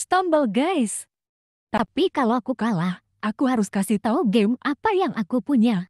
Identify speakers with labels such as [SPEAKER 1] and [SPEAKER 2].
[SPEAKER 1] Stumble guys. Tapi kalau aku kalah, aku harus kasih tahu game apa yang aku punya.